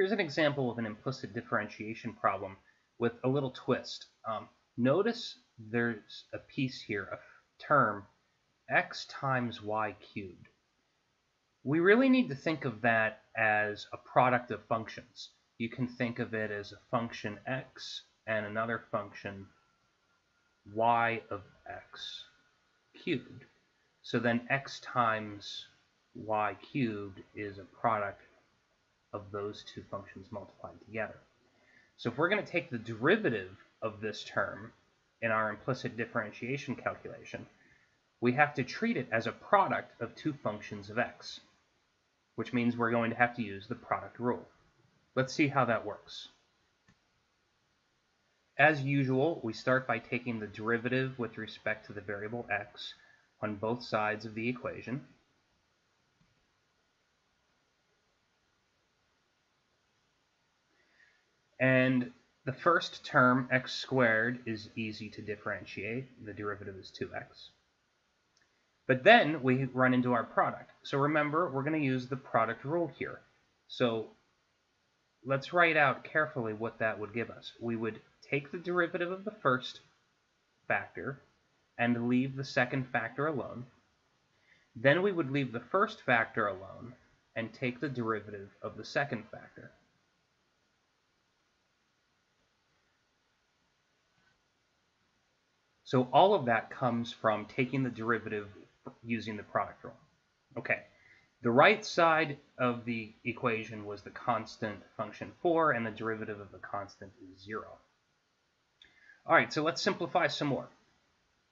Here's an example of an implicit differentiation problem with a little twist. Um, notice there's a piece here, a term, x times y cubed. We really need to think of that as a product of functions. You can think of it as a function x and another function y of x cubed. So then x times y cubed is a product of those two functions multiplied together. So if we're going to take the derivative of this term in our implicit differentiation calculation, we have to treat it as a product of two functions of x, which means we're going to have to use the product rule. Let's see how that works. As usual, we start by taking the derivative with respect to the variable x on both sides of the equation. And the first term, x squared, is easy to differentiate. The derivative is 2x. But then we run into our product. So remember, we're going to use the product rule here. So let's write out carefully what that would give us. We would take the derivative of the first factor and leave the second factor alone. Then we would leave the first factor alone and take the derivative of the second factor. So all of that comes from taking the derivative using the product rule. Okay, the right side of the equation was the constant function 4, and the derivative of the constant is 0. All right, so let's simplify some more.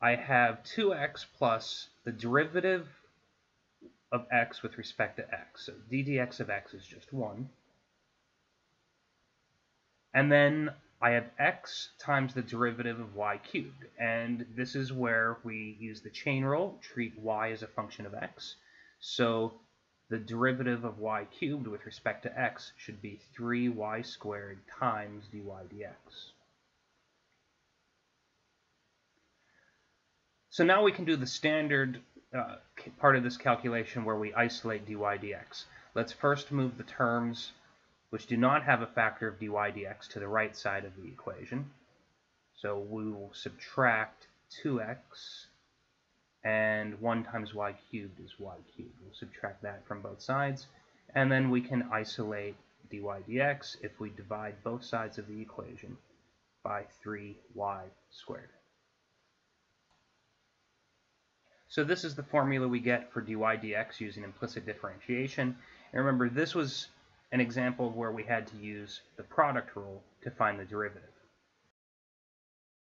I have 2x plus the derivative of x with respect to x. So d dx of x is just 1. And then I have x times the derivative of y cubed. And this is where we use the chain rule, treat y as a function of x. So the derivative of y cubed with respect to x should be 3y squared times dy dx. So now we can do the standard uh, part of this calculation where we isolate dy dx. Let's first move the terms which do not have a factor of dy dx to the right side of the equation. So we will subtract 2x and 1 times y cubed is y cubed. We'll subtract that from both sides and then we can isolate dy dx if we divide both sides of the equation by 3y squared. So this is the formula we get for dy dx using implicit differentiation. And remember, this was an example where we had to use the product rule to find the derivative.